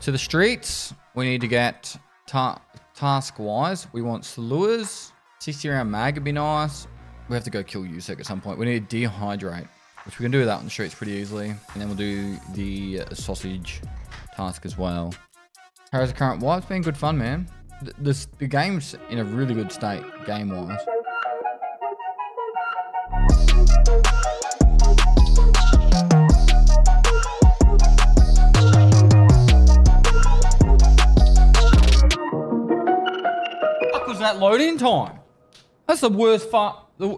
to the streets. We need to get ta task-wise. We want lures. 60 round mag would be nice. We have to go kill Yusek at some point. We need to dehydrate, which we can do that on the streets pretty easily. And then we'll do the uh, sausage task as well. How's the current? Well, it's been good fun, man. The, this, the game's in a really good state, game-wise. Loading time? That's the worst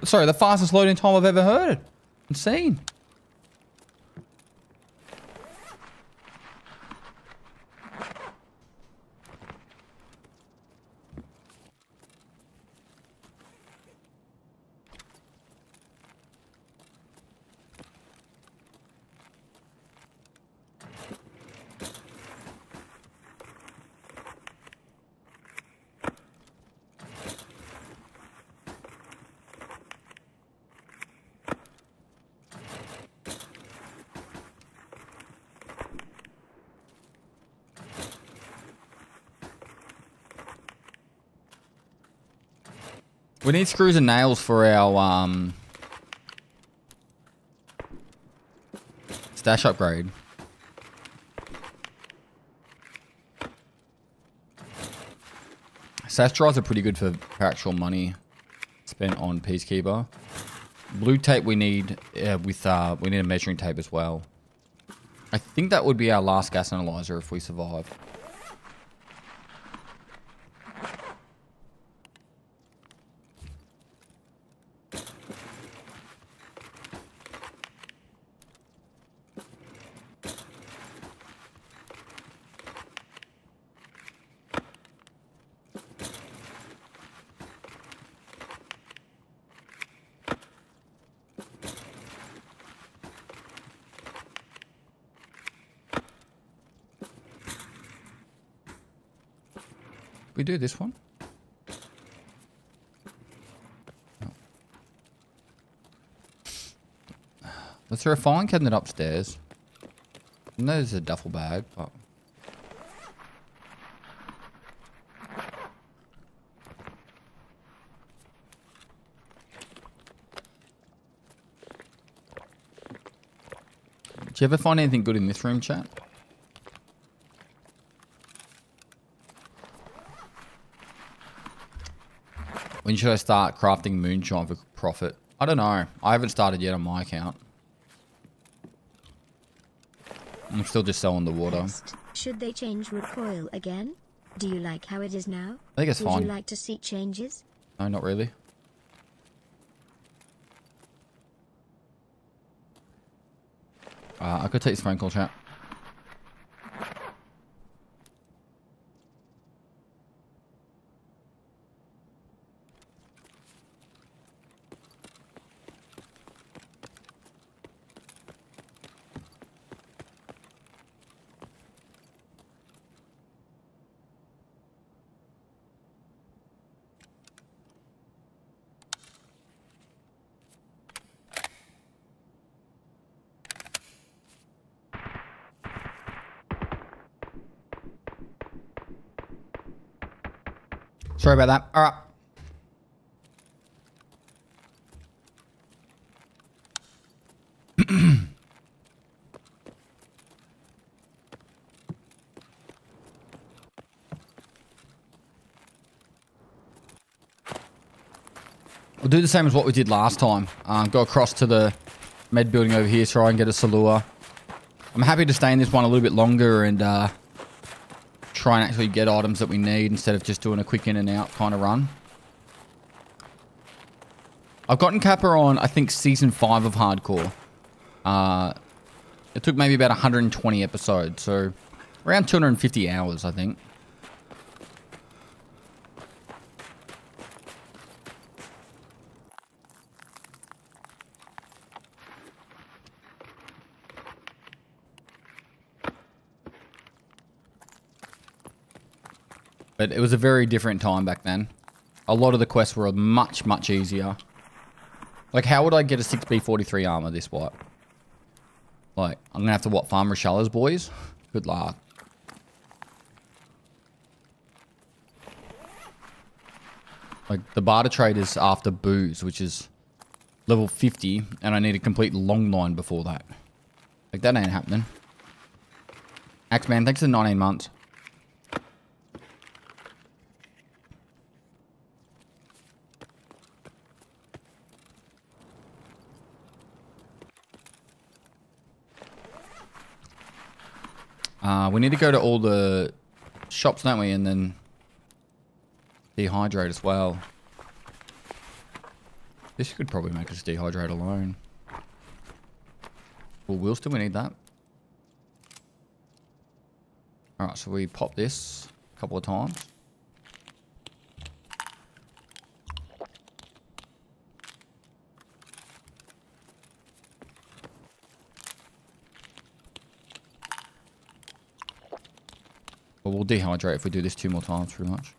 sorry, the fastest loading time I've ever heard and seen. We need screws and nails for our um stash upgrade. Stash drives are pretty good for, for actual money spent on Peacekeeper. Blue tape we need uh, with uh, we need a measuring tape as well. I think that would be our last gas analyzer if we survive. We do this one. No. Let's throw a filing cabinet upstairs. I know there's a duffel bag, but Do you ever find anything good in this room, chat? When should I start crafting moonshine for profit? I don't know. I haven't started yet on my account. I'm still just selling the water. Should they change recoil again? Do you like how it is now? I think it's Would fine. you like to see changes? No, not really. Uh, I could take this phone call, chat. Sorry about that. All right. We'll do the same as what we did last time. Um, go across to the med building over here, try and get a Salewa. I'm happy to stay in this one a little bit longer and uh, try and actually get items that we need instead of just doing a quick in and out kind of run. I've gotten Kappa on, I think, season 5 of Hardcore. Uh, it took maybe about 120 episodes, so around 250 hours, I think. But it was a very different time back then. A lot of the quests were much, much easier. Like, how would I get a 6B43 armor this wipe? Like, I'm going to have to, what, farm Reshala's boys? Good luck. Like, the barter trade is after booze, which is level 50, and I need a complete long line before that. Like, that ain't happening. Axeman, thanks for 19 months. Uh, we need to go to all the shops, don't we? And then dehydrate as well. This could probably make us dehydrate alone. Well, we'll still need that. Alright, so we pop this a couple of times. But we'll dehydrate if we do this two more times, pretty much.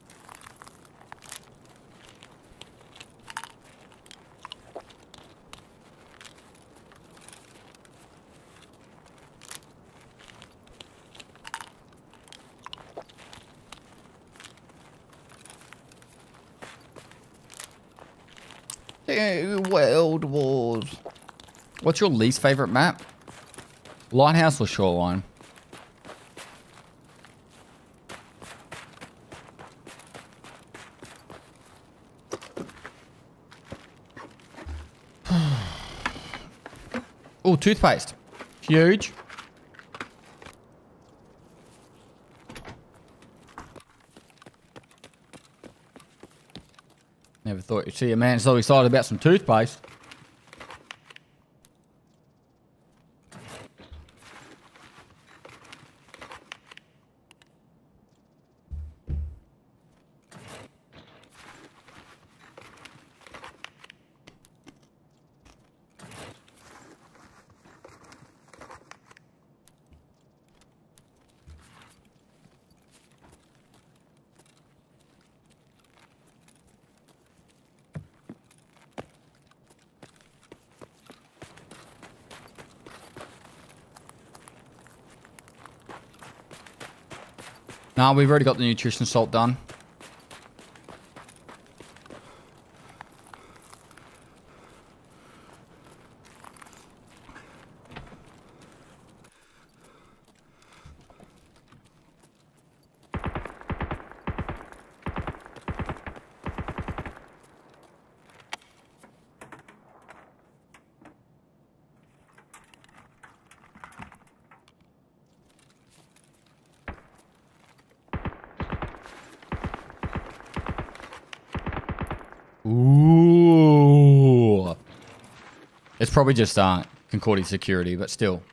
World Wars. What's your least favorite map? Lighthouse or Shoreline? Toothpaste. Huge. Never thought you'd see a man so excited about some toothpaste. Nah, we've already got the nutrition salt done. Ooh. Probably just uh, Concordia security, but still.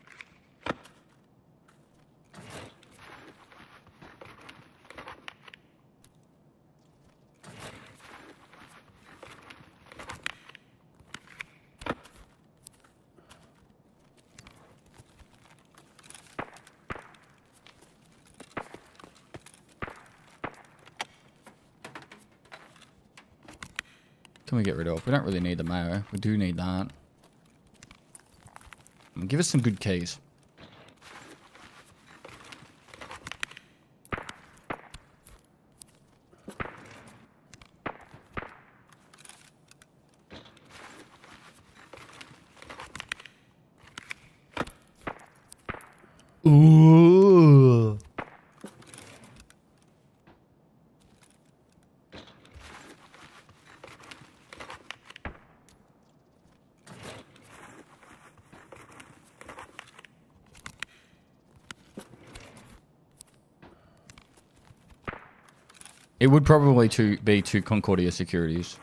Can we get rid of? We don't really need the mayo. We do need that. Give us some good keys. Ooh. It would probably to be to Concordia securities.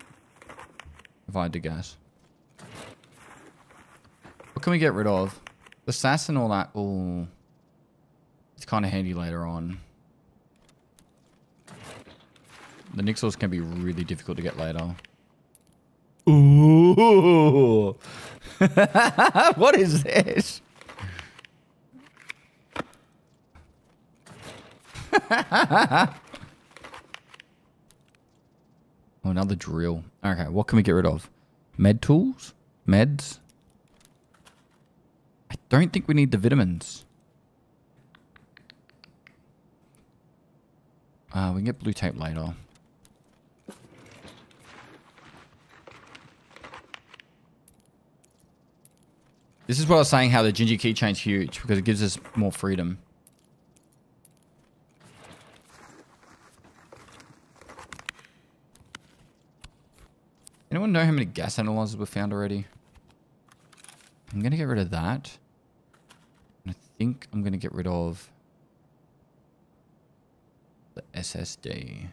If I had to guess. What can we get rid of? The sass and all that. Oh, it's kind of handy later on. The Nixels can be really difficult to get later. Ooh. what is this? Oh, another drill. Okay, what can we get rid of? Med tools? Meds? I don't think we need the vitamins. Uh, we can get blue tape later. This is what I was saying how the Gingy keychain's huge because it gives us more freedom. Anyone know how many gas analyzers were found already? I'm going to get rid of that. And I think I'm going to get rid of the SSD.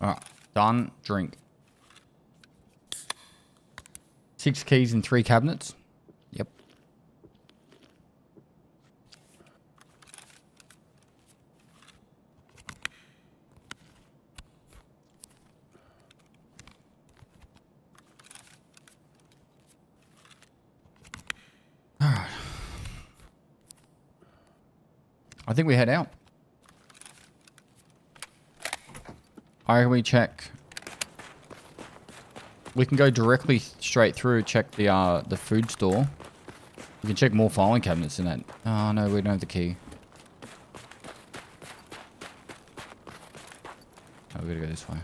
Alright, done. Drink. Six keys in three cabinets. Yep. Alright. I think we head out. I we check. We can go directly straight through, check the uh the food store. We can check more filing cabinets in that. Oh no, we don't have the key. Oh, we gotta go this way.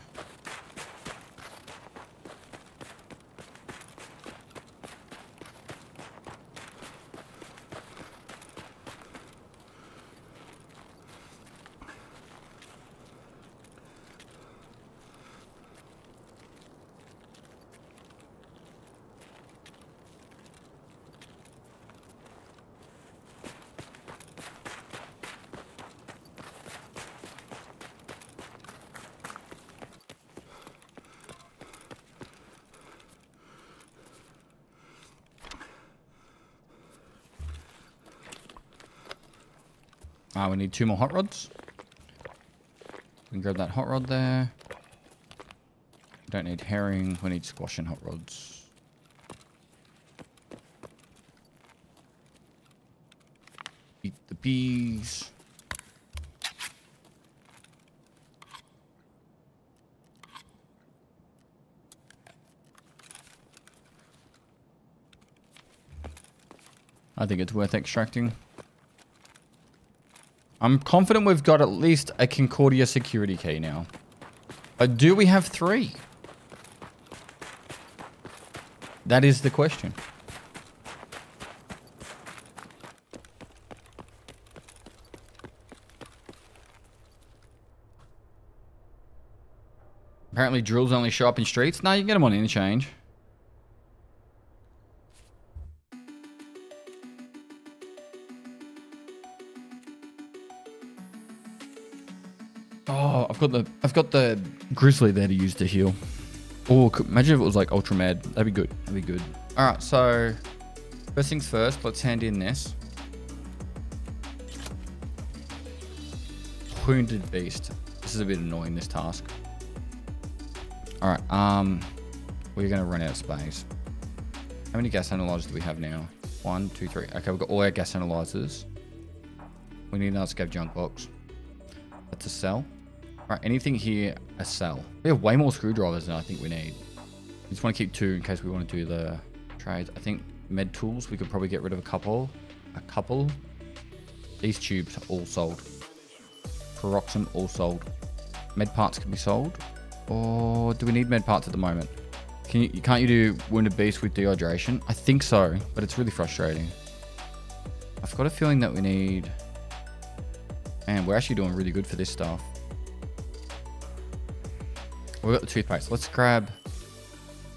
Two more hot rods. We can grab that hot rod there. We don't need herring. We need squash and hot rods. Eat the bees. I think it's worth extracting. I'm confident we've got at least a Concordia security key now. But do we have three? That is the question. Apparently drills only show up in streets. No, you can get them on interchange. Got the I've got the grizzly there to use to heal. Oh, imagine if it was like ultra mad. That'd be good. That'd be good. All right, so first things first. Let's hand in this wounded beast. This is a bit annoying. This task. All right. Um, we're gonna run out of space. How many gas analyzers do we have now? One, two, three. Okay, we've got all our gas analyzers. We need another scav junk box. That's a cell. Right, anything here, a cell. We have way more screwdrivers than I think we need. We just want to keep two in case we want to do the trades. I think med tools, we could probably get rid of a couple. A couple. These tubes are all sold. Peroxin all sold. Med parts can be sold. Or do we need med parts at the moment? Can you, can't you do wounded beast with dehydration? I think so, but it's really frustrating. I've got a feeling that we need... Man, we're actually doing really good for this stuff. We've got the toothpaste. Let's grab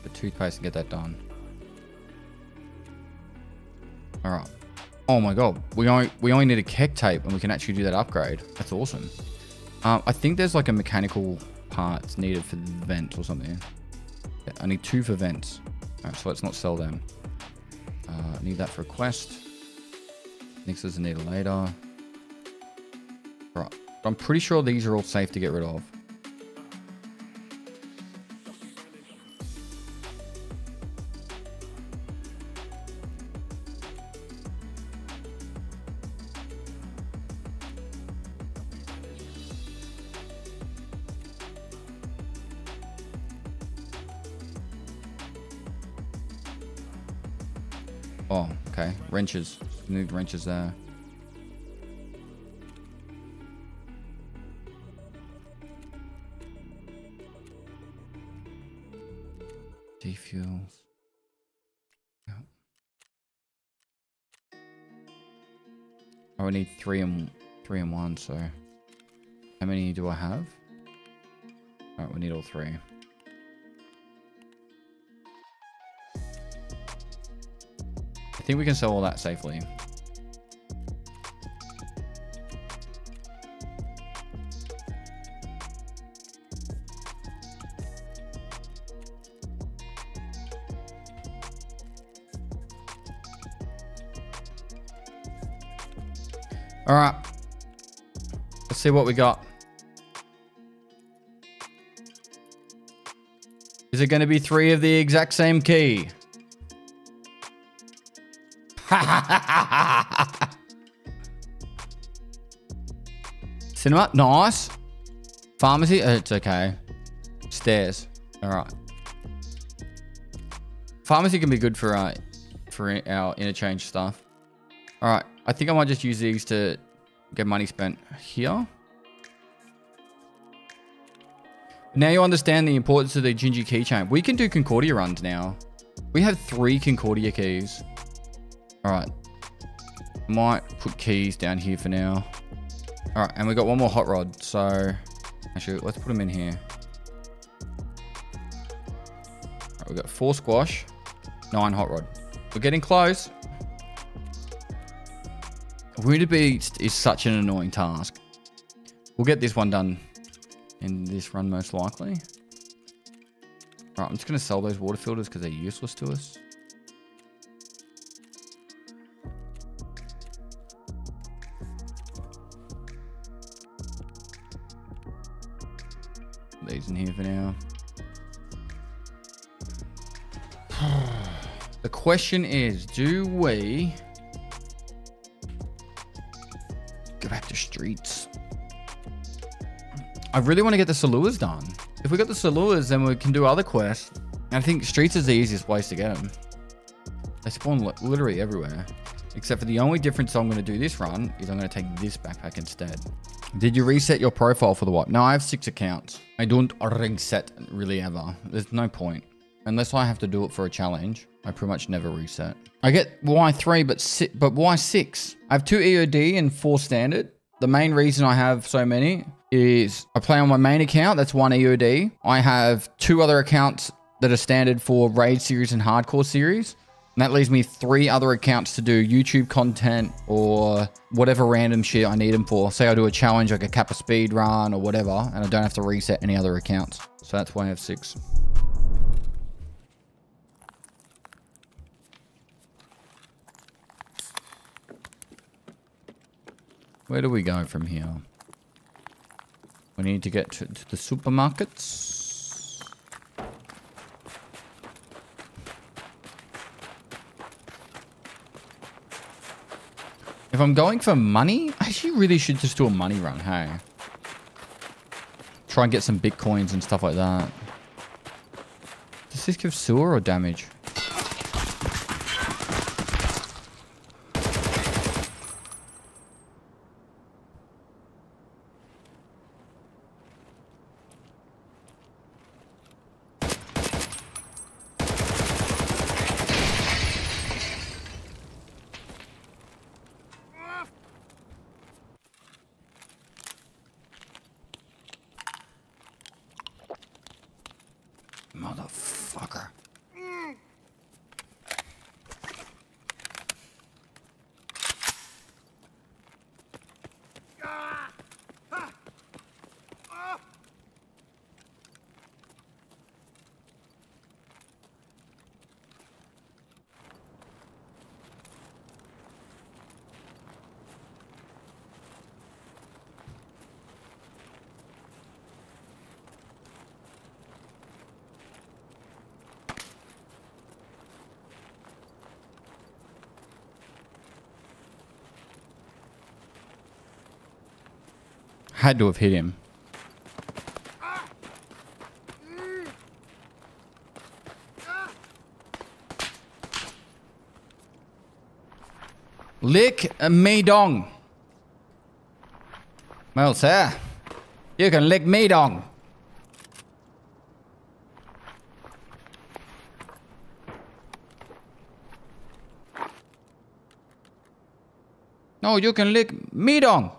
the toothpaste and get that done. Alright. Oh my god. We only we only need a KEK tape and we can actually do that upgrade. That's awesome. Um, I think there's like a mechanical parts needed for the vents or something. Yeah, I need two for vents. Alright, so let's not sell them. Uh, need that for a quest. Nixes need later. Right. I'm pretty sure these are all safe to get rid of. Wrenches. Need wrenches there. Defuels. Yep. Oh. oh, I need three and three and one, so how many do I have? Alright, we need all three. Think we can sell all that safely. All right. Let's see what we got. Is it going to be three of the exact same key? Cinema, nice. Pharmacy, uh, it's okay. Stairs, all right. Pharmacy can be good for uh, for our interchange stuff. All right, I think I might just use these to get money spent here. Now you understand the importance of the Gingy keychain. We can do Concordia runs now. We have three Concordia keys. All right. Might put keys down here for now. All right, and we got one more hot rod. So actually, let's put them in here. All right, we got four squash, nine hot rod. We're getting close. Wounded Beast is such an annoying task. We'll get this one done in this run most likely. All right, I'm just going to sell those water filters because they're useless to us. Question is, do we go back to streets? I really want to get the Salewas done. If we got the Salewas, then we can do other quests. And I think streets is the easiest place to get them. They spawn li literally everywhere. Except for the only difference I'm going to do this run is I'm going to take this backpack instead. Did you reset your profile for the what? No, I have six accounts. I don't reset really ever. There's no point. Unless I have to do it for a challenge, I pretty much never reset. I get Y3, but si but Y6? I have two EOD and four standard. The main reason I have so many is I play on my main account. That's one EOD. I have two other accounts that are standard for raid series and hardcore series. And that leaves me three other accounts to do YouTube content or whatever random shit I need them for. Say I do a challenge like a Kappa speed run or whatever, and I don't have to reset any other accounts. So that's why I have six. Where do we go from here? We need to get to, to the supermarkets. If I'm going for money, I actually really should just do a money run, hey? Try and get some bitcoins and stuff like that. Does this give sewer or damage? Had to have hit him. Lick me dong. Well, sir, you can lick me dong. No, you can lick me dong.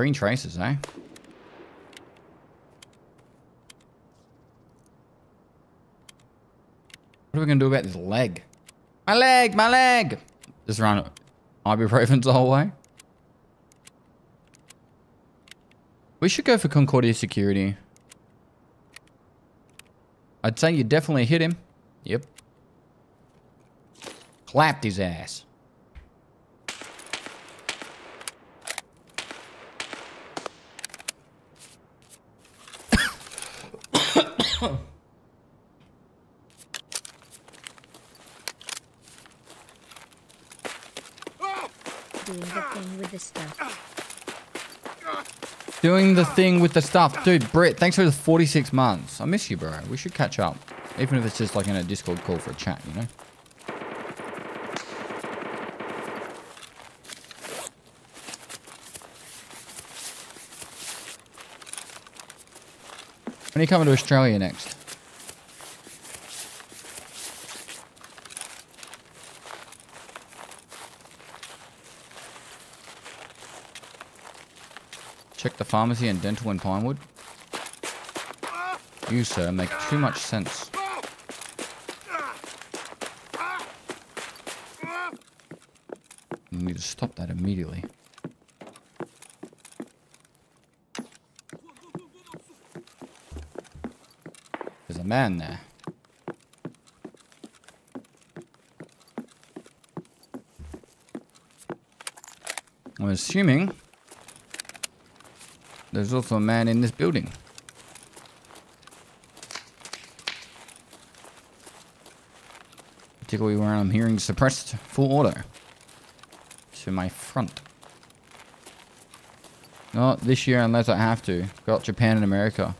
Green traces, eh? What are we gonna do about this leg? My leg, my leg! Just run ibuprofen the whole way. We should go for Concordia security. I'd say you definitely hit him. Yep. Clapped his ass. Doing the thing with the stuff. Doing the thing with the stuff. Dude, Brett, thanks for the 46 months. I miss you, bro. We should catch up. Even if it's just like in a Discord call for a chat, you know? When are you coming to Australia next? Check the pharmacy and dental in Pinewood. You, sir, make too much sense. You need to stop that immediately. Man there. I'm assuming there's also a man in this building. Particularly where I'm hearing suppressed full auto. To my front. Not this year unless I have to. Got Japan and America.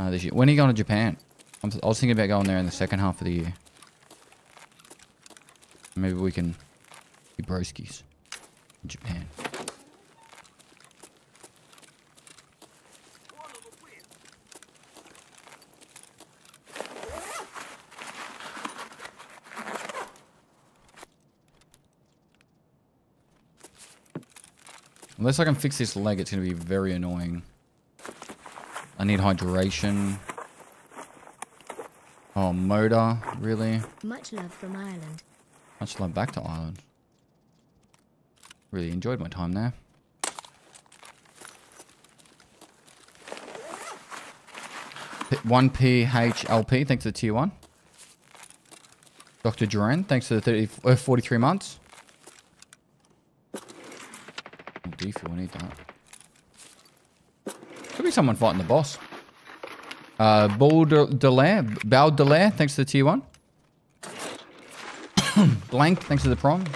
Uh, this year. When are you going to Japan? I was thinking about going there in the second half of the year. Maybe we can be broskies in Japan. Unless I can fix this leg, it's going to be very annoying. I need hydration. Oh, motor, really? Much love from Ireland. Much love back to Ireland. Really enjoyed my time there. 1PHLP, thanks to the tier 1. Dr. Duran, thanks to the 30, uh, 43 months. Oh, defil, we need that. Be someone fighting the boss. Uh, Ball Delaire, Bow Delaire, thanks to the tier 1. Blank, thanks to the prong.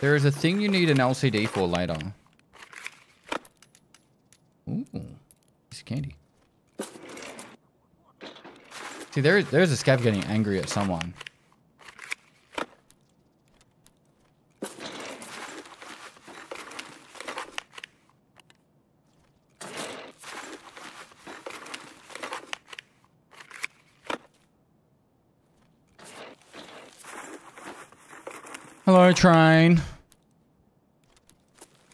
There is a thing you need an LCD for later. Ooh, piece of candy. See, there, there's a scav getting angry at someone. Hello, train.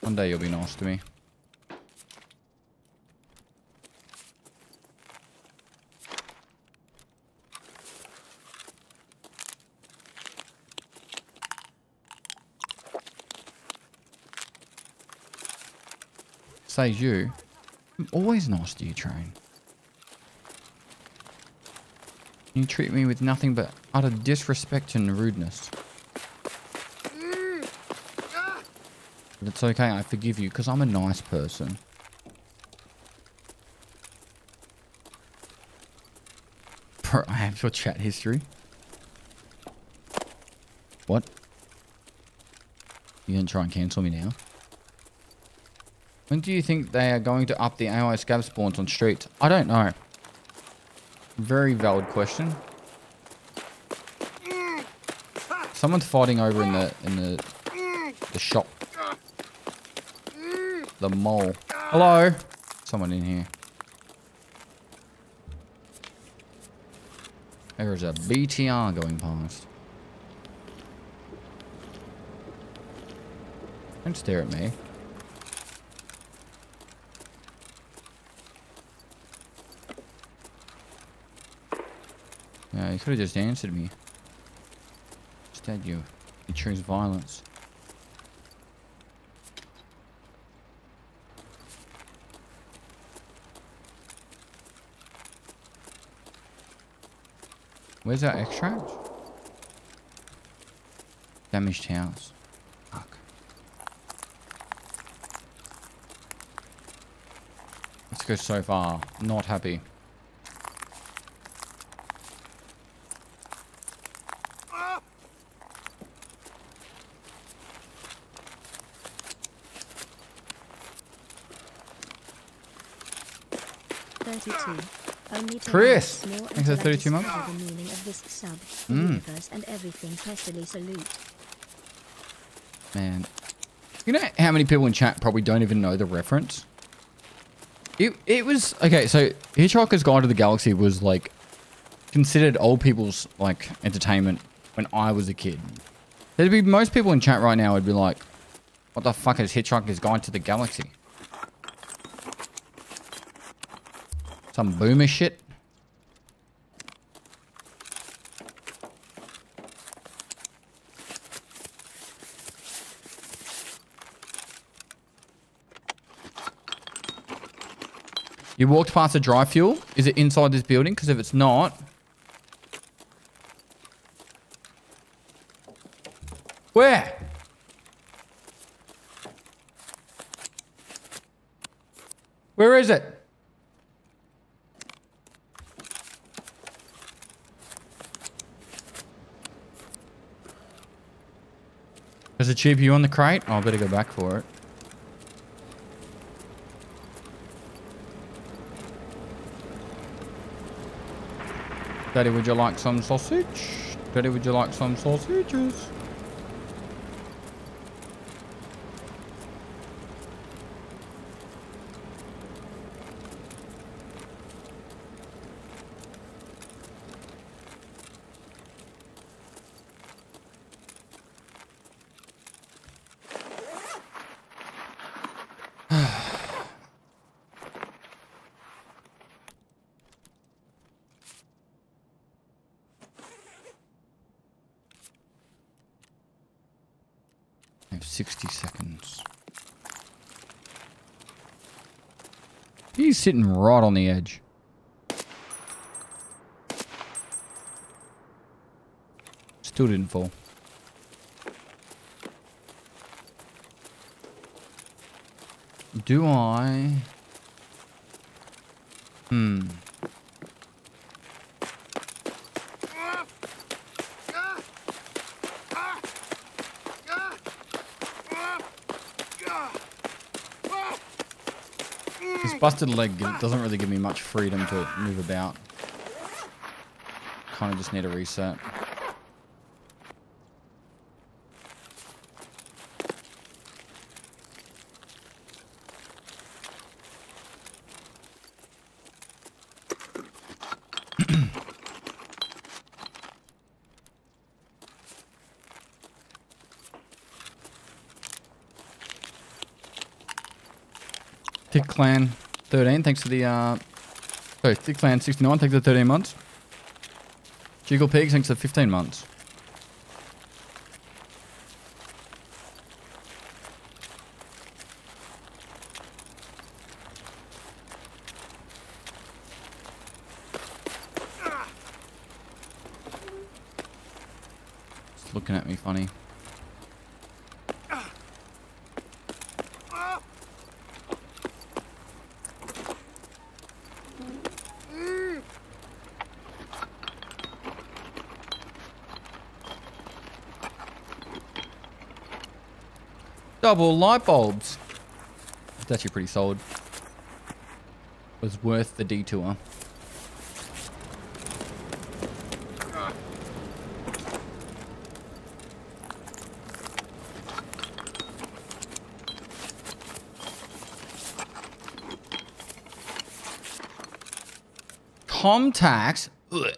One day you'll be nice to me. you. I'm always nice to you, train. You treat me with nothing but utter disrespect and rudeness. It's okay, I forgive you, because I'm a nice person. Bro, I have your chat history. What? You gonna try and cancel me now? When do you think they are going to up the AI scav spawns on streets? I don't know. Very valid question. Someone's fighting over in the in the the shop. The mall. Hello. Someone in here. There's a BTR going past. Don't stare at me. You could have just answered me. Instead, you you choose violence. Where's our extract? Damaged house. Fuck. Let's go so far. Not happy. Thirty-two. Only Chris! Thanks for 32 months. The meaning of this sub, Mm. universe, and everything. Pestily salute. Man. You know how many people in chat probably don't even know the reference? It, it was... Okay, so Hitchhiker's Guide to the Galaxy was like considered old people's like entertainment when I was a kid. There'd be most people in chat right now would be like, what the fuck is Hitchhiker's Guide to the Galaxy? Some boomer shit? You walked past the dry fuel? Is it inside this building? Because if it's not... Where? Where is it? There's a GPU on the crate? Oh, I better go back for it. Daddy, would you like some sausage? Daddy, would you like some sausages? I have 60 seconds. He's sitting right on the edge. Still didn't fall. Do I? Hmm. Busted leg doesn't really give me much freedom to move about. Kind of just need a reset. Thick Clan 13, thanks to the, uh... Sorry, Thick Clan 69, thanks for the 13 months. Jiggle Pigs, thanks for 15 months. Just looking at me funny. Double light bulbs. It's actually pretty solid. It Was worth the detour. Comtacs. Ugh.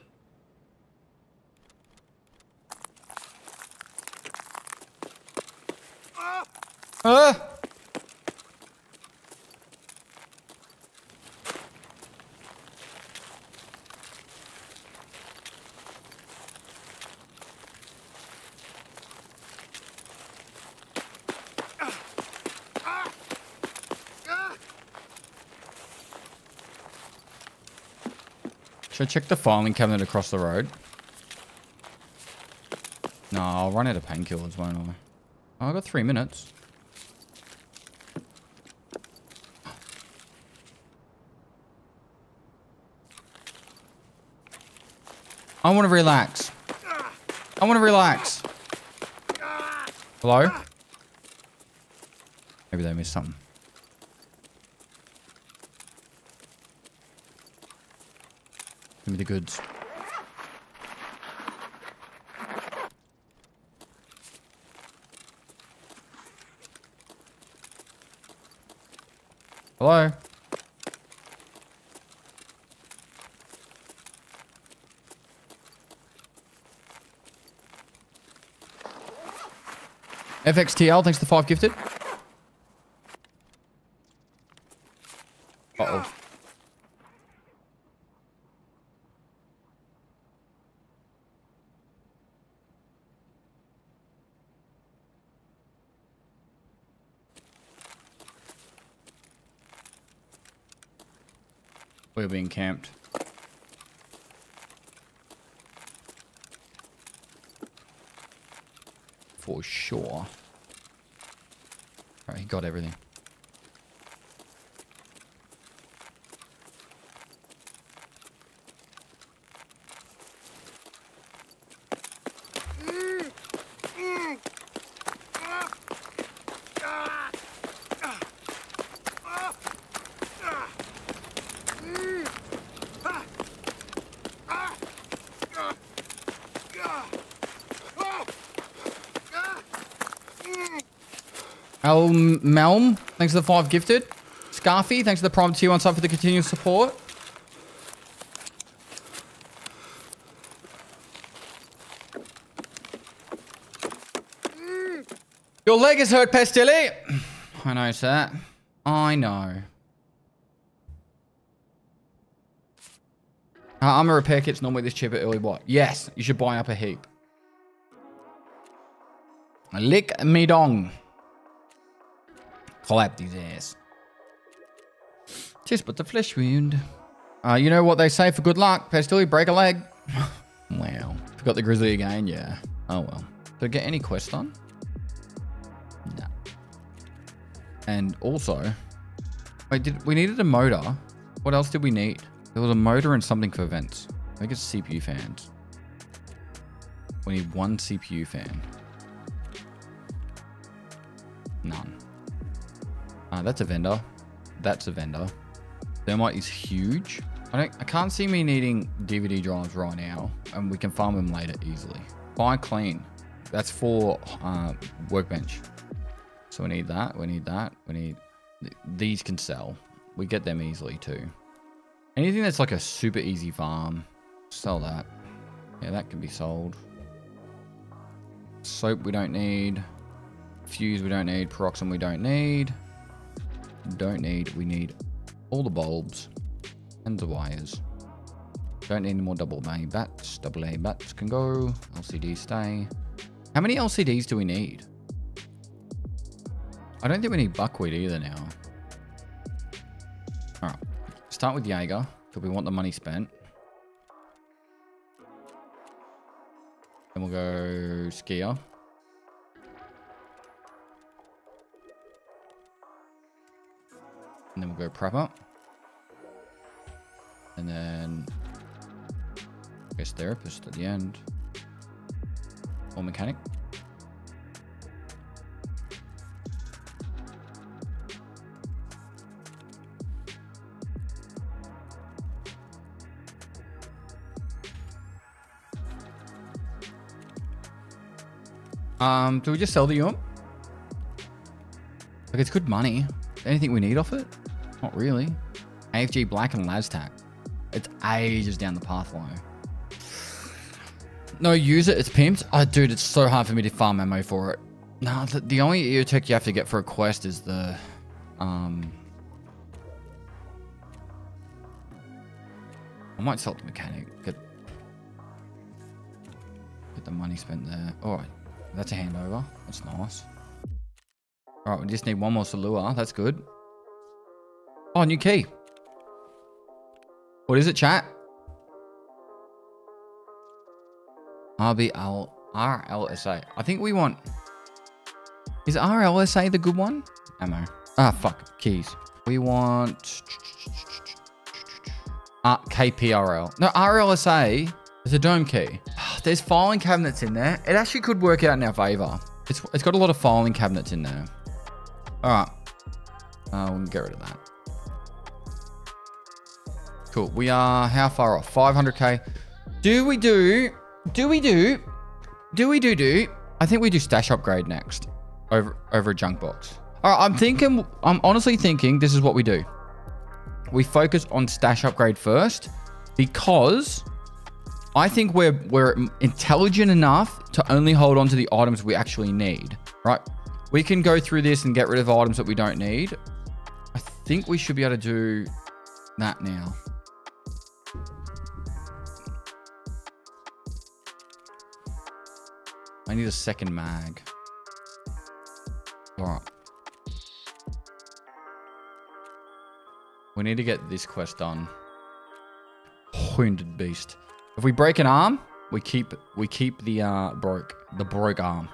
Uh. Check the filing cabinet across the road? No, I'll run out of painkillers, won't I? Oh, I got three minutes. I want to relax. I want to relax. Hello? Maybe they missed something. Give me the goods. Hello? FXTL, thanks to five gifted. Uh-oh. We're being camped. For sure. Alright, he got everything. El Melm, thanks for the five gifted. Scarfy, thanks for the prompt two on side for the continued support. Your leg is hurt, Pestily. I know, sir. I know. Uh, armor repair kit's normally this cheap at early what? Yes, you should buy up a heap. Lick me dong. Clap his ass. Just but the flesh wound. Uh, you know what they say for good luck? Pestily, break a leg. wow. Forgot the grizzly again? Yeah. Oh well. Did I get any quest on? No. And also, wait, did we needed a motor? What else did we need? There was a motor and something for vents. I think it's CPU fans. We need one CPU fan. That's a vendor. That's a vendor. Thermite is huge. I don't. I can't see me needing DVD drives right now, and we can farm them later easily. Buy clean. That's for uh, workbench. So we need that. We need that. We need. Th these can sell. We get them easily too. Anything that's like a super easy farm, sell that. Yeah, that can be sold. Soap we don't need. Fuse we don't need. Peroxide we don't need. Don't need. We need all the bulbs and the wires. Don't need any more double A bats. Double A bats can go. LCD stay. How many LCDs do we need? I don't think we need buckwheat either now. Alright. Start with Jaeger, because we want the money spent. Then we'll go skier. then we'll go Prapor. And then I guess therapist at the end. Or mechanic. Um, do we just sell the um? Like, it's good money. Anything we need off it? Not really. AFG Black and Laztac. It's ages down the pathway. No, use it. It's pimped. Oh, dude, it's so hard for me to farm ammo for it. No, the, the only EOTech you have to get for a quest is the, um... I might sell the mechanic. Get, get the money spent there. All right, that's a handover. That's nice. All right, we just need one more Salewa. That's good. Oh, new key. What is it, chat? RBL RLSA. I think we want. Is RLSA the good one? Ammo. Ah, fuck. Keys. We want. Uh, KPRL. No, RLSA is a dome key. There's filing cabinets in there. It actually could work out in our favor. It's, it's got a lot of filing cabinets in there. All right. Uh, we'll get rid of that. Cool. We are how far off? 500k. Do we do? Do we do? Do we do do? I think we do stash upgrade next over over a junk box. All right. I'm thinking. I'm honestly thinking this is what we do. We focus on stash upgrade first because I think we're we're intelligent enough to only hold on to the items we actually need. Right? We can go through this and get rid of items that we don't need. I think we should be able to do that now. I need a second mag. All right. We need to get this quest done. Wounded beast. If we break an arm, we keep we keep the uh broke the broke arm.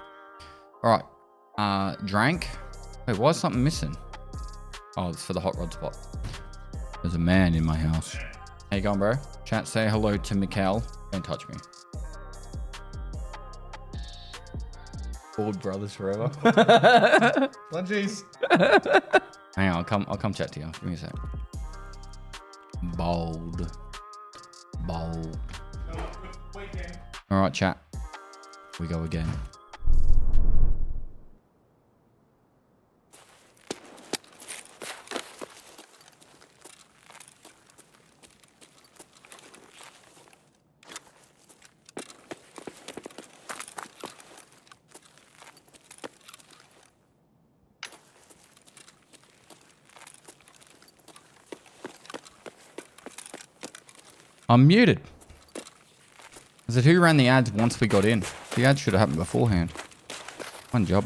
All right. Uh, drank. Wait, why is something missing? Oh, it's for the hot rod spot. There's a man in my house. How you going, bro? Chat, say hello to Mikhail. Don't touch me. Old brothers forever. Lunges. Hang on, I'll come. I'll come chat to you. Give me a sec. Bold. Bold. All right, chat. We go again. I'm muted. Is it who ran the ads once we got in? The ads should have happened beforehand. One job.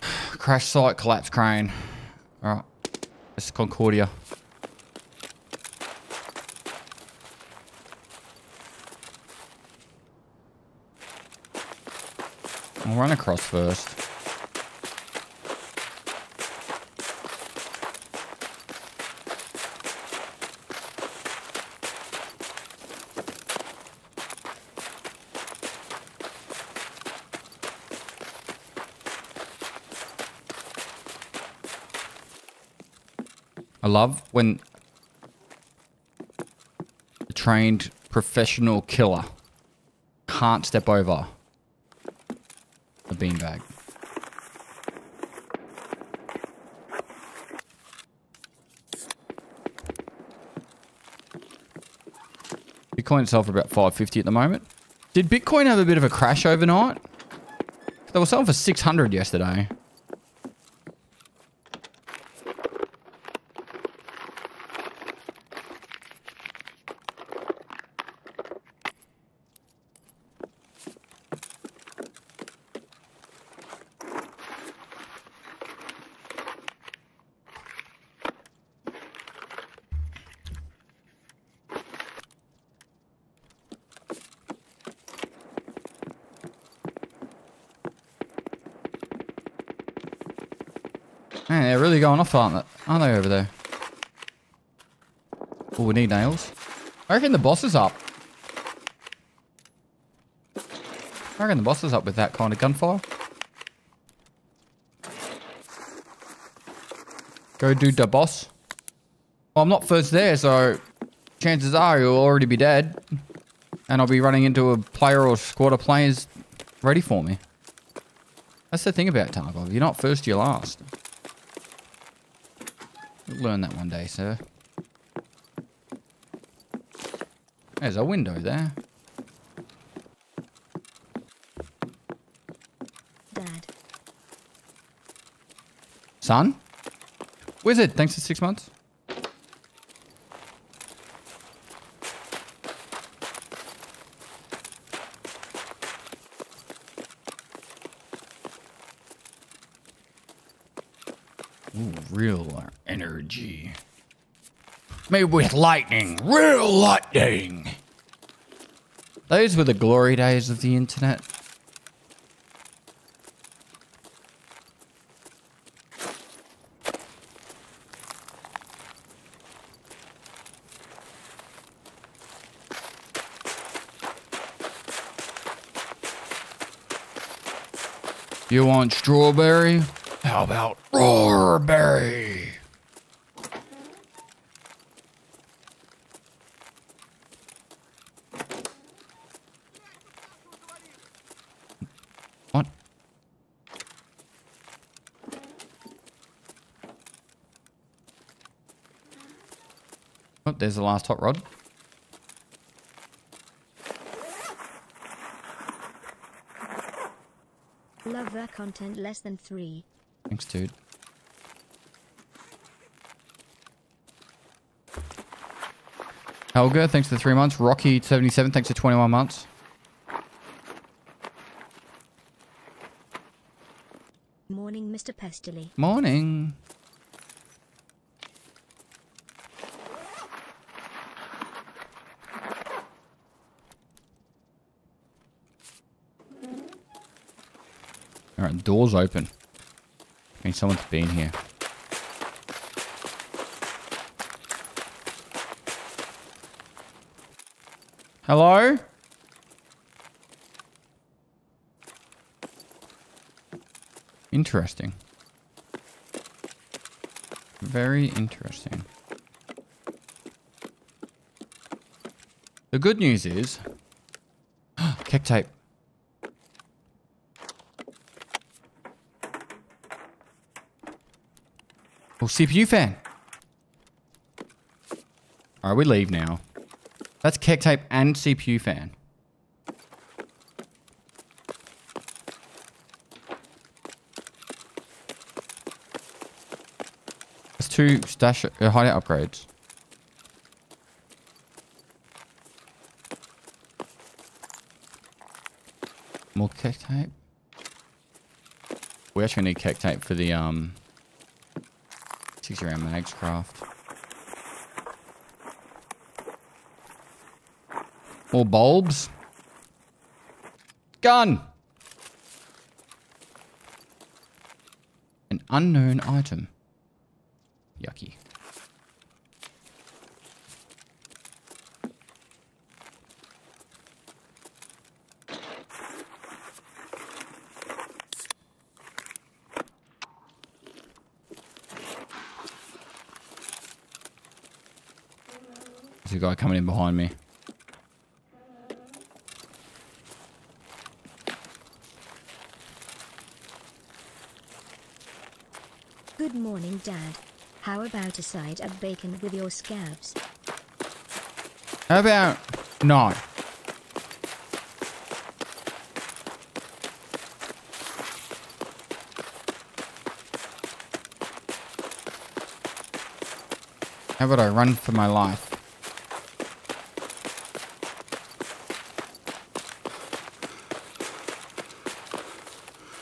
Crash site, collapse crane. Alright. Is Concordia. I'll run across first. I love when a trained professional killer can't step over a beanbag. Bitcoin itself are about 550 at the moment. Did Bitcoin have a bit of a crash overnight? They were selling for 600 yesterday. Man, they're really going off, aren't they? Aren't they over there? Oh, we need nails. I reckon the boss is up. I reckon the boss is up with that kind of gunfire. Go do the boss. Well, I'm not first there, so chances are you'll already be dead. And I'll be running into a player or squad of players ready for me. That's the thing about Tarkov. You're not first, you're last. Learn that one day, sir. There's a window there. Dad. Son? Wizard, thanks for six months. Ooh, real energy. With lightning. Real lightning. Those were the glory days of the internet. You want strawberry? How about roarberry? What? Oh, there's the last hot rod. Love their content less than 3. Thanks, dude. Helga, thanks for the three months. Rocky77, thanks for 21 months. Morning, Mr. Pestily. Morning. Alright, door's open. I means someone's been here. Hello? Interesting. Very interesting. The good news is... KEK tape. Oh, CPU fan. Alright, we leave now. That's KEK tape and CPU fan. That's two stash uh, hideout upgrades. More KEK tape. We actually need KEK tape for the um 60 round mags craft. More bulbs. Gun! An unknown item. Yucky. There's a guy coming in behind me. Good morning, Dad. How about a side of bacon with your scavs? How about no? How about I run for my life?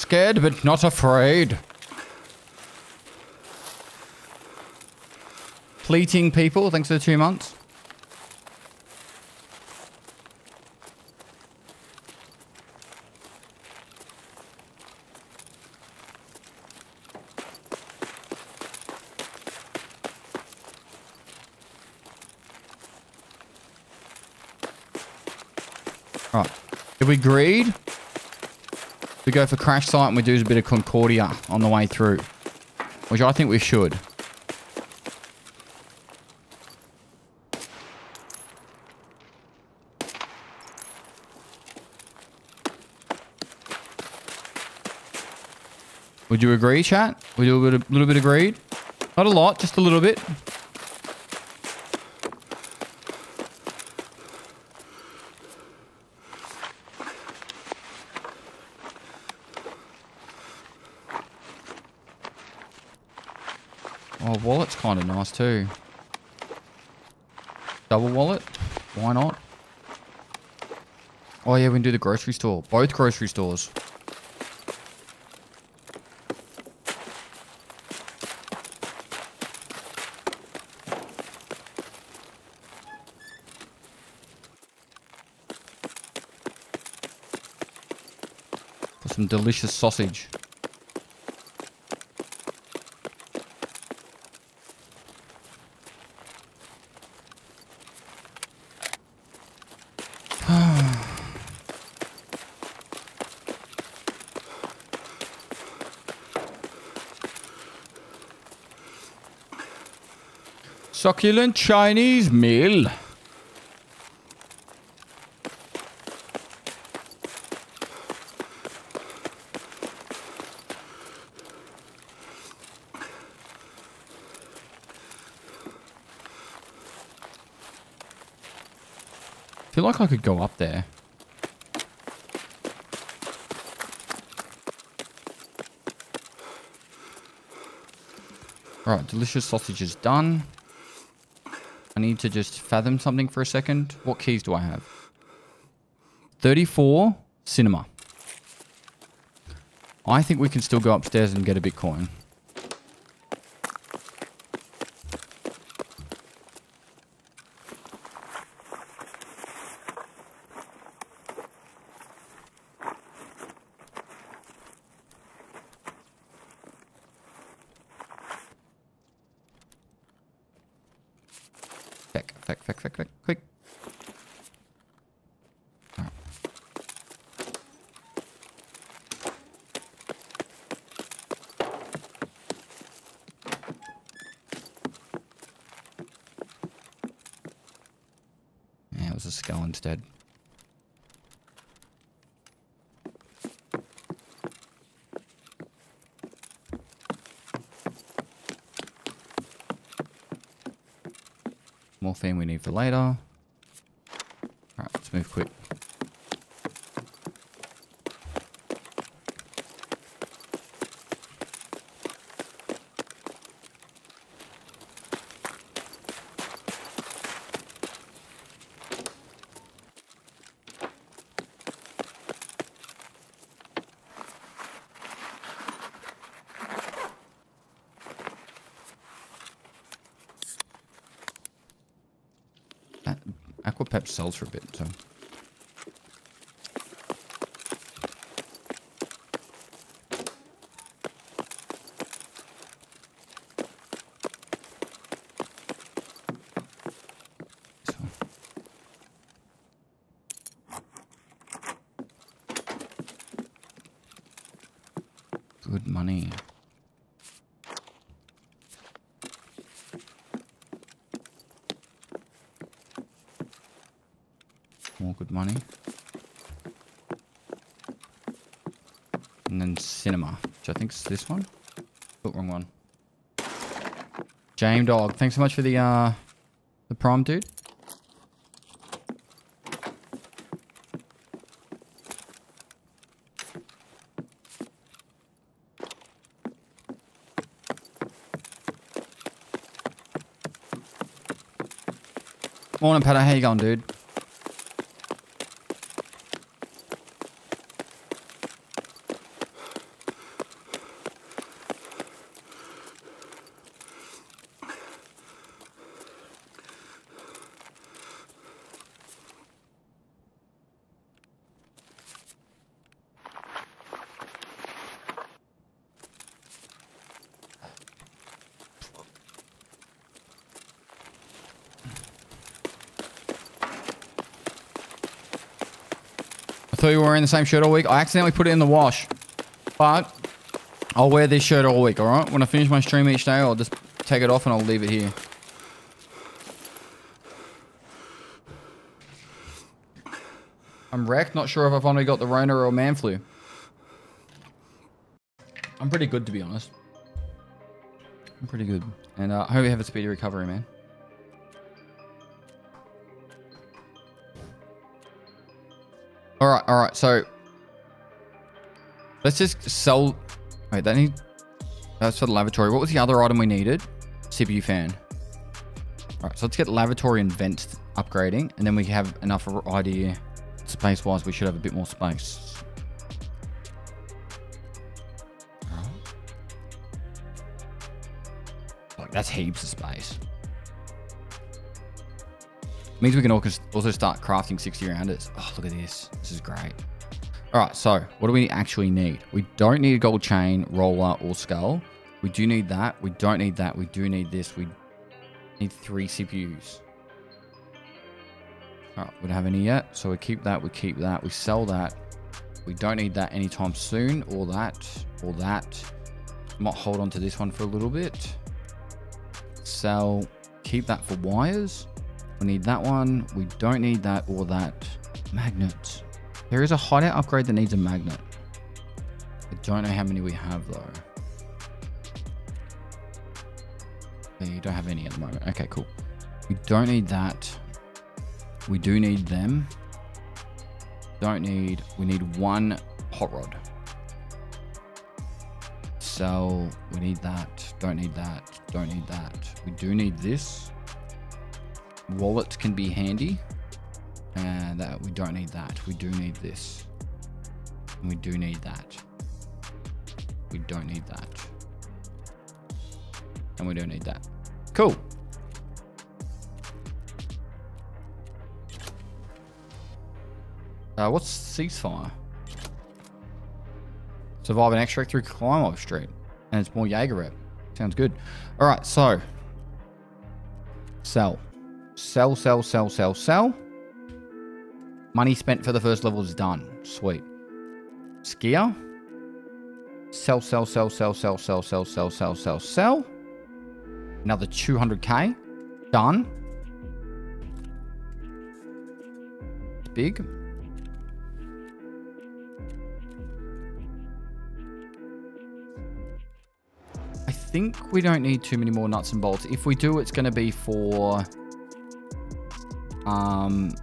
Scared but not afraid. Pleating people, thanks for the two months. If we agreed, we go for crash site and we do a bit of Concordia on the way through. Which I think we should. Would you agree, chat? Would you a little bit, of, little bit agreed? Not a lot, just a little bit. Wallet's kind of nice too. Double wallet? Why not? Oh yeah, we can do the grocery store. Both grocery stores. Some delicious sausage. Succulent Chinese meal. feel like I could go up there. Alright, delicious sausage is done. I need to just fathom something for a second. What keys do I have? 34 cinema. I think we can still go upstairs and get a Bitcoin. Quick, quick, quick, quick, quick, quick. Alright. Yeah, it was a skull instead. Morphine we need for later. Alright, let's move quick. That Aquapep sells for a bit. So. Good money. More good money. And then cinema, which I think is this one. Oh, wrong one. James Dog, thanks so much for the uh the prom, dude. Morning, Pato. How you going, dude? I thought you were wearing the same shirt all week. I accidentally put it in the wash. But I'll wear this shirt all week, alright? When I finish my stream each day, I'll just take it off and I'll leave it here. I'm wrecked. Not sure if I've only got the Rona or man flu. I'm I'm pretty good to be honest. I'm pretty good. And uh, I hope you have a speedy recovery, man. All right, all right. So let's just sell. Wait, that need. That's for the lavatory. What was the other item we needed? CPU fan. All right, so let's get lavatory and vent upgrading, and then we have enough idea space-wise. We should have a bit more space. Like that's heaps of space. Means we can also start crafting 60 rounders. Oh, look at this. This is great. All right, so what do we actually need? We don't need a gold chain, roller, or skull. We do need that. We don't need that. We do need this. We need three CPUs. All right, we don't have any yet, so we keep that. We keep that. We sell that. We don't need that anytime soon, or that, or that. Might hold on to this one for a little bit. Sell. Keep that for wires. We need that one. We don't need that or that. Magnets. There is a hideout upgrade that needs a magnet. I don't know how many we have though. You don't have any at the moment. Okay, cool. We don't need that. We do need them. Don't need, we need one hot rod. So we need that. Don't need that. Don't need that. We do need this. Wallets can be handy. And that we don't need that. We do need this. And we do need that. We don't need that. And we don't need that. Cool. Uh, what's ceasefire? Survive an extract through Klimov Street. And it's more Jaeger rep. Sounds good. All right, so. Sell. Sell, sell, sell, sell, sell. Money spent for the first level is done. Sweet. Skier. Sell, sell, sell, sell, sell, sell, sell, sell, sell, sell, sell. Another 200k. Done. Big. I think we don't need too many more nuts and bolts. If we do, it's going to be for... Um,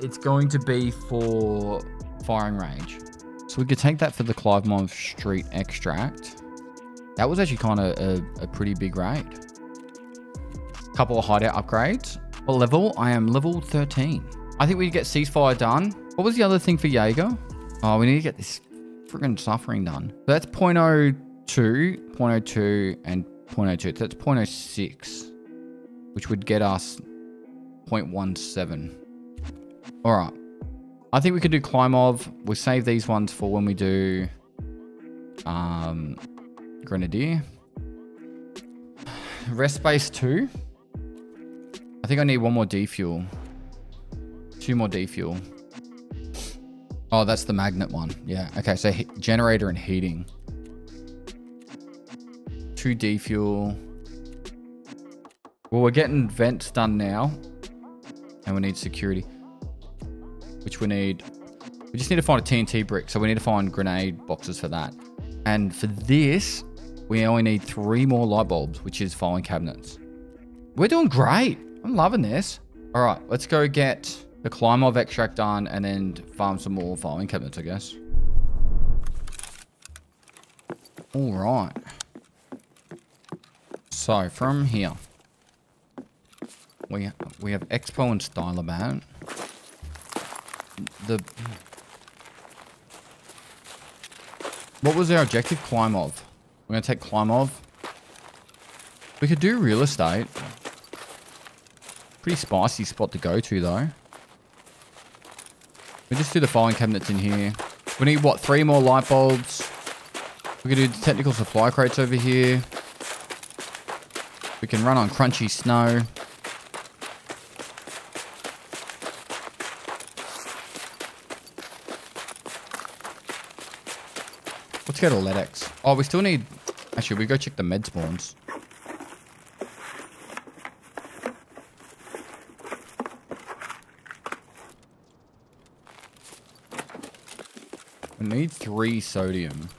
it's going to be for firing range. So we could take that for the Klimov Street extract. That was actually kind of a, a, pretty big raid. Couple of hideout upgrades. What level? I am level 13. I think we get ceasefire done. What was the other thing for Jaeger? Oh, we need to get this freaking suffering done. So that's 0.02, 0.02, and 0.02. So that's 0.06, which would get us 0.17. All right. I think we could do Klimov. We'll save these ones for when we do um, Grenadier. Rest space two. I think I need one more defuel. Two more defuel. Oh, that's the magnet one. Yeah. Okay, so generator and heating. Two defuel. Well, we're getting vents done now. And we need security which we need. We just need to find a TNT brick. So we need to find grenade boxes for that. And for this, we only need three more light bulbs, which is filing cabinets. We're doing great. I'm loving this. All right, let's go get the Klimov extract done and then farm some more filing cabinets, I guess. All right. So from here, we we have Expo and Stylobate the... What was our objective? Klimov. We're going to take Klimov. We could do real estate. Pretty spicy spot to go to, though. We just do the filing cabinets in here. We need, what, three more light bulbs. We could do the technical supply crates over here. We can run on crunchy snow. Let's go to. Oh, we still need... Actually, we go check the med spawns. We need three sodium.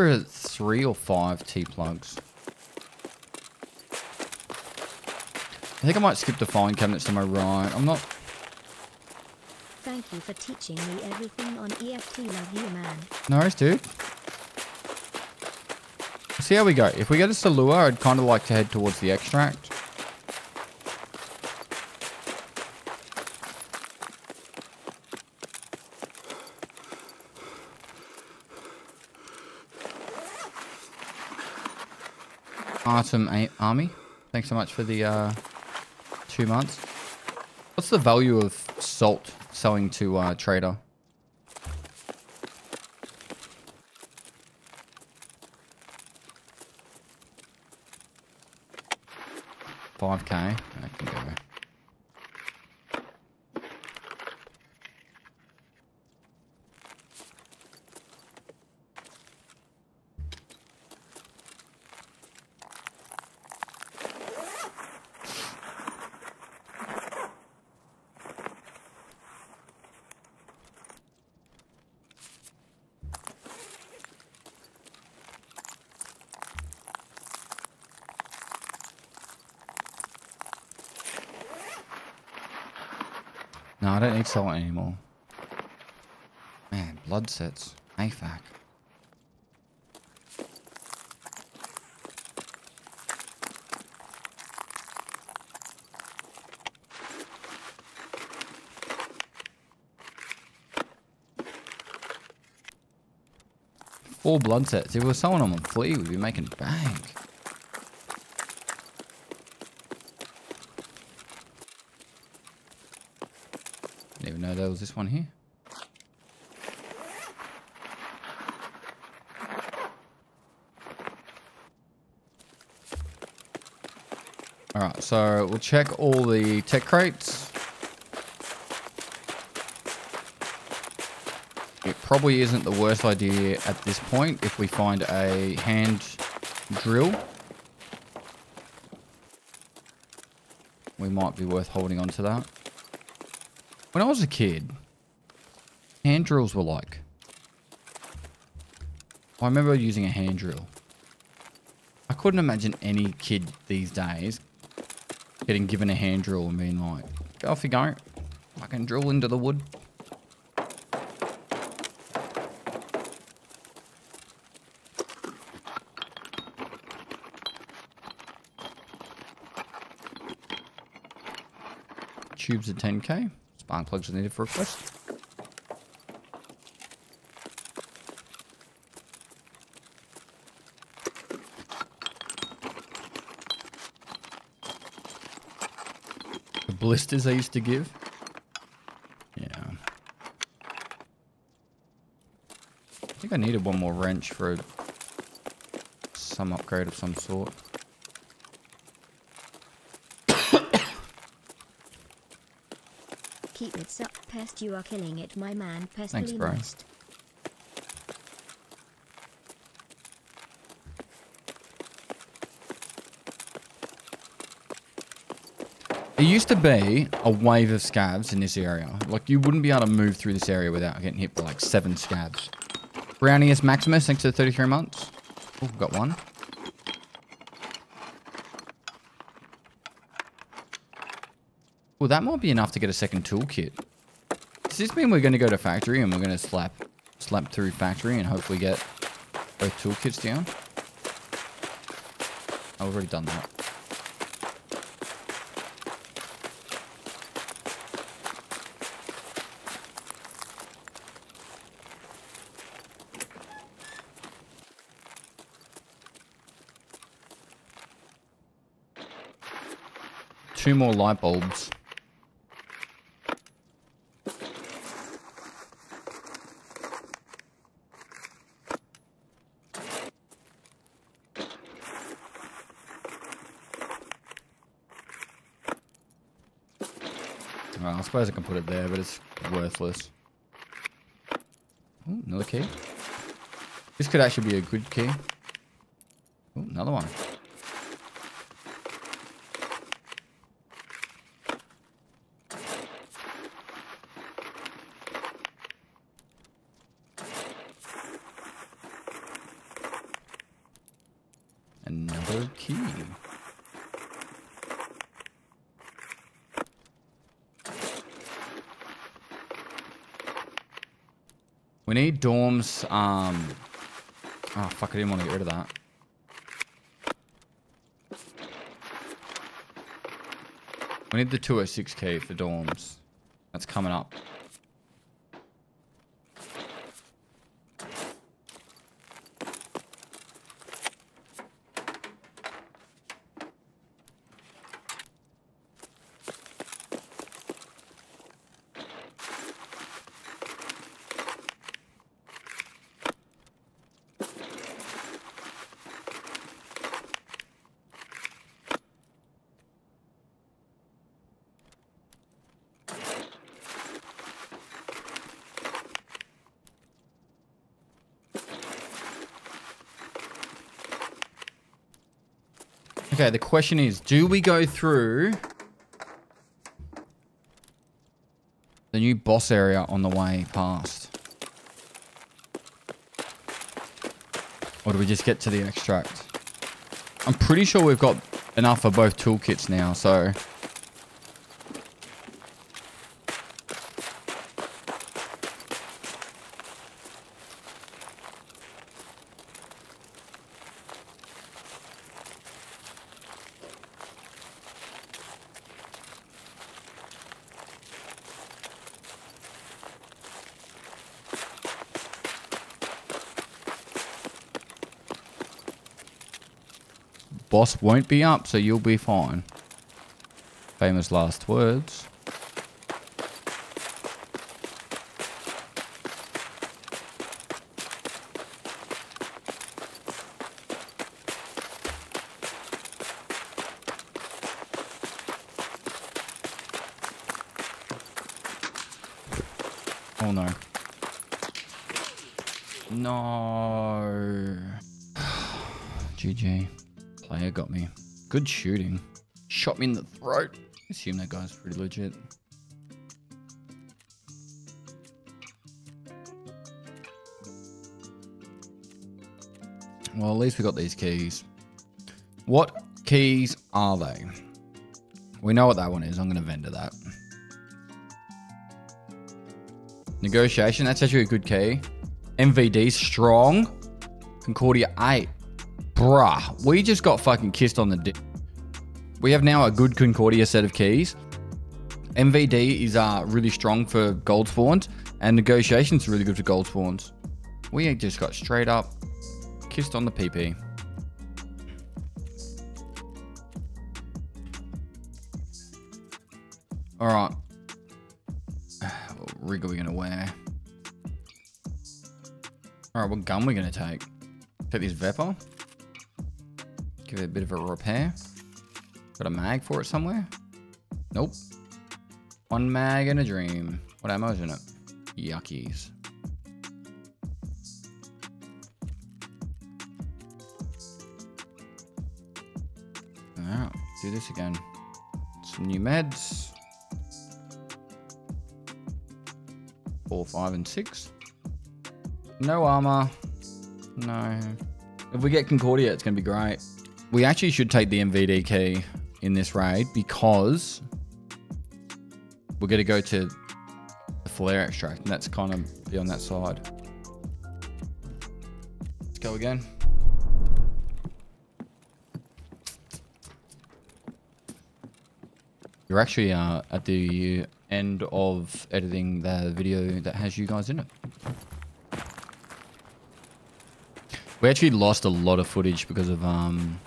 Remember three or five T plugs. I think I might skip the filing cabinets to my right. I'm not. Thank you for teaching me everything on EFT. Love you, man. No worries, dude. See how we go. If we go to Salewa, I'd kind of like to head towards the extract. Artem A Army, thanks so much for the uh, two months. What's the value of salt selling to uh, trader? Five K. I can go. No, I don't need salt anymore. Man, blood sets. AFAK. Four blood sets. If it was someone on fleet, we'd be making bank. Didn't even know there was this one here. Alright, so we'll check all the tech crates. It probably isn't the worst idea at this point if we find a hand drill. We might be worth holding on to that. When I was a kid, hand drills were like. I remember using a hand drill. I couldn't imagine any kid these days getting given a hand drill and being like, go off you go. I can drill into the wood. Tubes at 10k. Spark plugs are needed for a quest. The blisters I used to give. Yeah. I think I needed one more wrench for some upgrade of some sort. Keep it up, pest. You are killing it, my man. Thanks, bro. There used to be a wave of scavs in this area. Like, you wouldn't be able to move through this area without getting hit by like seven scavs. Brownius Maximus, thanks to the 33 months. Oh, got one. Well, that might be enough to get a second toolkit. This mean we're going to go to factory and we're going to slap, slap through factory and hopefully get both toolkits down? I've already done that. Two more light bulbs. Suppose I can put it there, but it's worthless. Ooh, another key. This could actually be a good key. Ooh, another one. Another key. We need dorms, um... Oh, fuck, I didn't want to get rid of that. We need the 206 key for dorms. That's coming up. Okay, the question is, do we go through the new boss area on the way past? Or do we just get to the extract? I'm pretty sure we've got enough for both toolkits now, so... Boss won't be up, so you'll be fine. Famous last words. Oh no. No. GG. Player got me. Good shooting. Shot me in the throat. Assume that guy's pretty legit. Well, at least we got these keys. What keys are they? We know what that one is. I'm going to vendor that. Negotiation. That's actually a good key. MVD strong. Concordia 8. Bruh, we just got fucking kissed on the dick. We have now a good Concordia set of keys. MVD is uh, really strong for gold spawns, and negotiation's really good for gold spawns. We just got straight up kissed on the PP. Alright. What rig are we gonna wear? Alright, what gun are we gonna take? Take this Vepr? Give it a bit of a repair. Got a mag for it somewhere? Nope. One mag and a dream. What ammo is in it? Yuckies. Alright, do this again. Some new meds. Four, five, and six. No armor. No. If we get Concordia, it's going to be great. We actually should take the MVD key in this raid because we're going to go to the flare extract, and that's kind of be on that side. Let's go again. You're actually uh, at the end of editing the video that has you guys in it. We actually lost a lot of footage because of um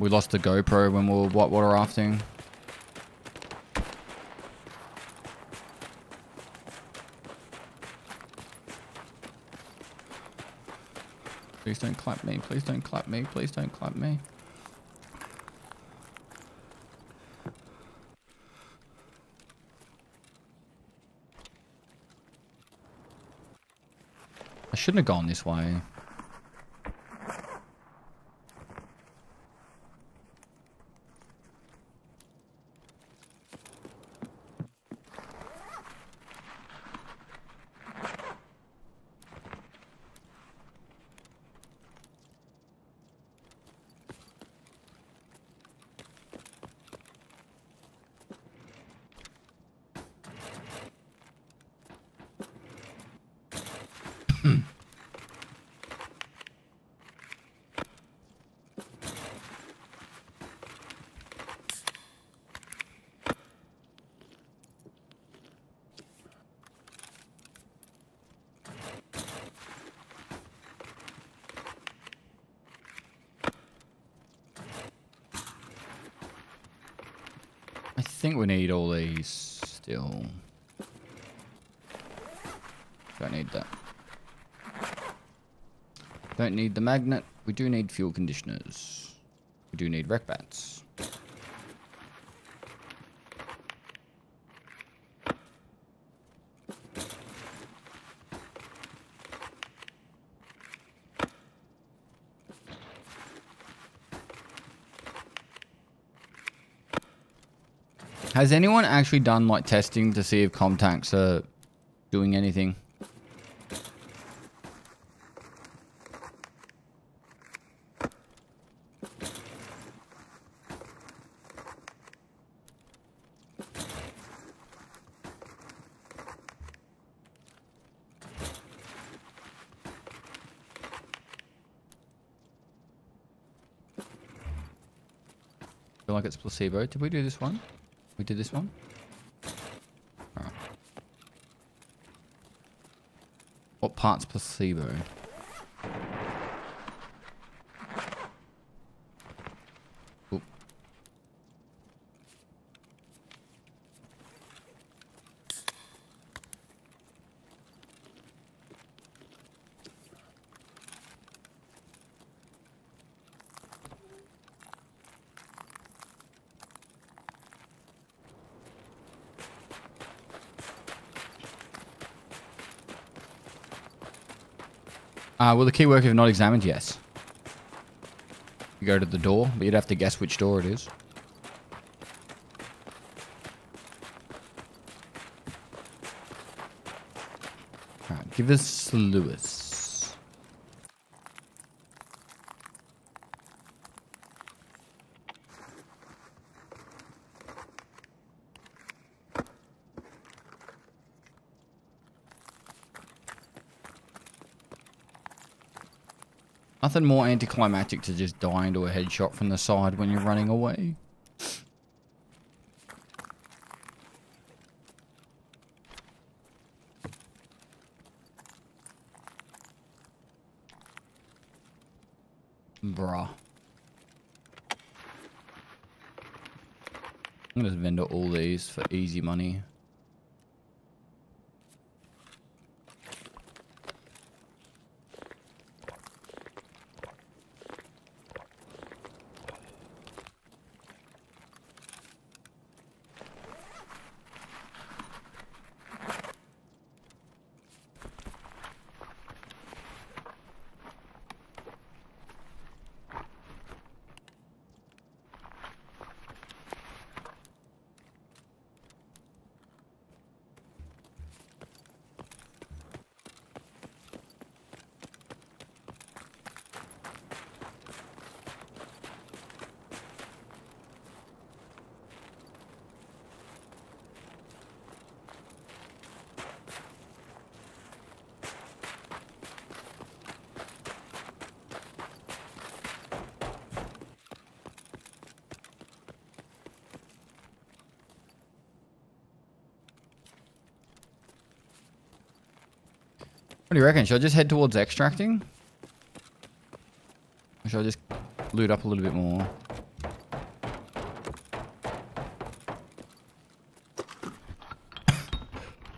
we lost the GoPro when we were whitewater rafting. Please don't clap me. Please don't clap me. Please don't clap me. I shouldn't have gone this way. think we need all these still. Don't need that. Don't need the magnet. We do need fuel conditioners. We do need rec bats. Has anyone actually done like testing to see if Comtacs are doing anything? feel like it's placebo. Did we do this one? We did this one? Alright. What part's placebo? Will the key work if not examined? Yes. You go to the door, but you'd have to guess which door it is. Give us Lewis. Nothing more anticlimactic to just dying to a headshot from the side when you're running away. Bruh. I'm gonna vendor all these for easy money. What do you reckon? Should I just head towards extracting? Or should I just loot up a little bit more?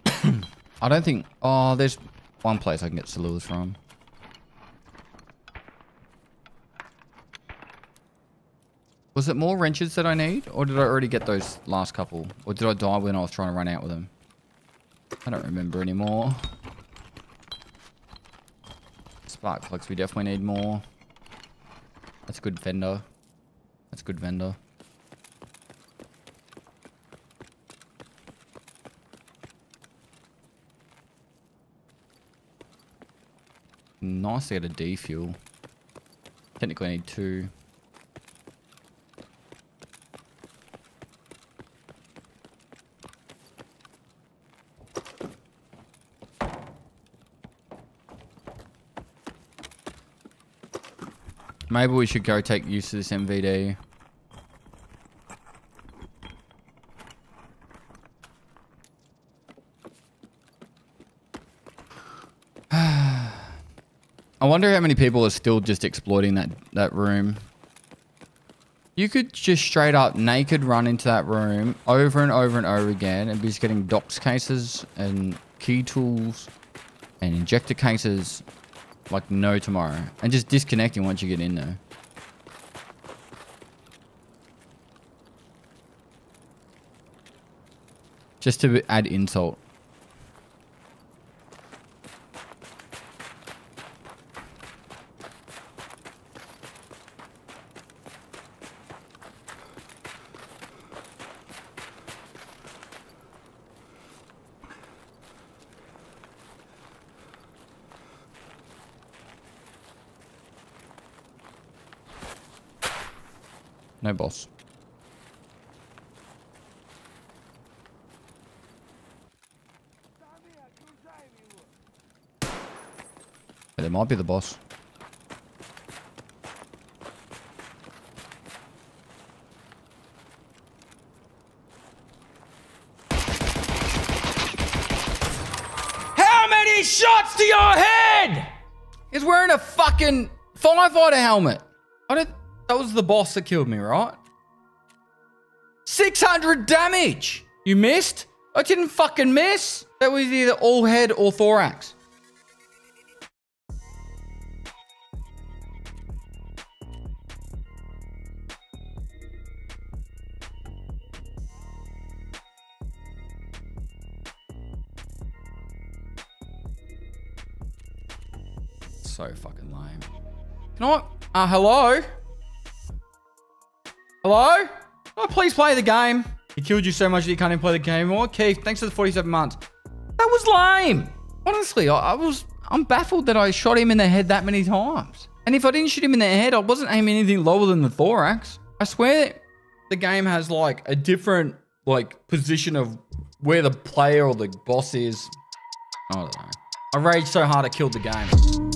I don't think... Oh, there's one place I can get Salewas from. Was it more wrenches that I need? Or did I already get those last couple? Or did I die when I was trying to run out with them? I don't remember anymore. Spark plugs, we definitely need more. That's good vendor. That's good vendor. Nice to get a D fuel. Technically I need two. Maybe we should go take use of this MVD. I wonder how many people are still just exploiting that, that room. You could just straight up naked run into that room over and over and over again and be just getting docs cases and key tools and injector cases like no tomorrow. And just disconnecting once you get in there. Just to add insult. No boss. But it might be the boss. How many shots to your head? He's wearing a fucking firefighter helmet. That was the boss that killed me, right? 600 damage. You missed? I didn't fucking miss. That was either all head or thorax. So fucking lame. Can I? Uh, hello? Hello? I please play the game? He killed you so much that you can't even play the game anymore. Keith, thanks for the 47 months. That was lame. Honestly, I, I was, I'm baffled that I shot him in the head that many times. And if I didn't shoot him in the head, I wasn't aiming anything lower than the thorax. I swear the game has like a different like position of where the player or the boss is. I don't know. I raged so hard I killed the game.